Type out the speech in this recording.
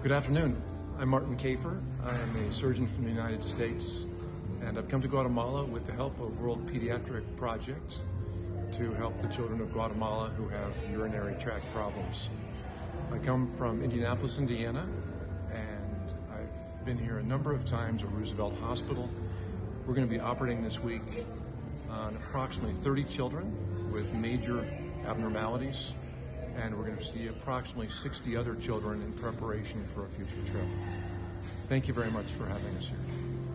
Good afternoon. I'm Martin Kaefer. I am a surgeon from the United States, and I've come to Guatemala with the help of World Pediatric Project to help the children of Guatemala who have urinary tract problems. I come from Indianapolis, Indiana, and I've been here a number of times at Roosevelt Hospital. We're going to be operating this week on approximately 30 children with major abnormalities and we're going to see approximately 60 other children in preparation for a future trip. Thank you very much for having us here.